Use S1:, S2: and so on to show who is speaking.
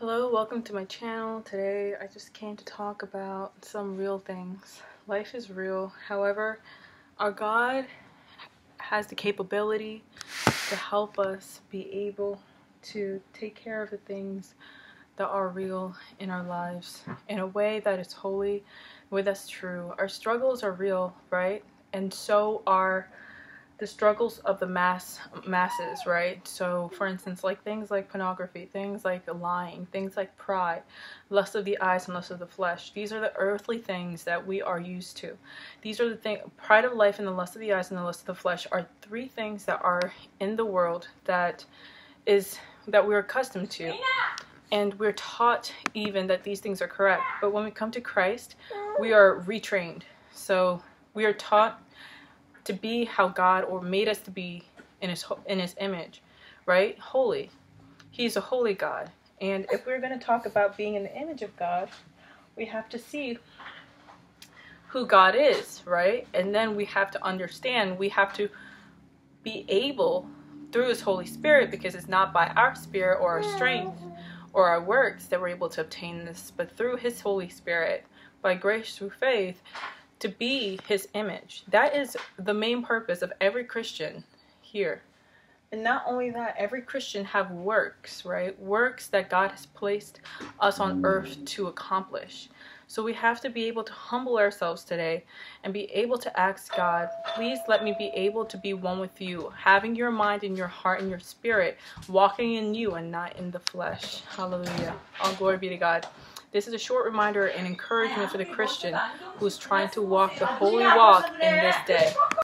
S1: Hello, welcome to my channel. Today I just came to talk about some real things. Life is real. However, our God has the capability to help us be able to take care of the things that are real in our lives in a way that is holy, way that's true. Our struggles are real, right? And so are the struggles of the mass masses, right? So, for instance, like things like pornography, things like lying, things like pride, lust of the eyes and lust of the flesh. These are the earthly things that we are used to. These are the thing pride of life and the lust of the eyes and the lust of the flesh are three things that are in the world that is that we're accustomed to. And we're taught even that these things are correct. But when we come to Christ, we are retrained. So we are taught to be how God or made us to be in his in his image, right? Holy. He's a holy God. And if we're going to talk about being in the image of God, we have to see who God is, right? And then we have to understand, we have to be able through his Holy Spirit because it's not by our spirit or our strength or our works that we're able to obtain this, but through his Holy Spirit, by grace through faith, to be his image. That is the main purpose of every Christian here. And not only that, every Christian have works, right? Works that God has placed us on mm. earth to accomplish. So we have to be able to humble ourselves today and be able to ask God, please let me be able to be one with you, having your mind and your heart and your spirit, walking in you and not in the flesh. Hallelujah. All glory be to God. This is a short reminder and encouragement for the Christian who's trying to walk the holy walk in this day.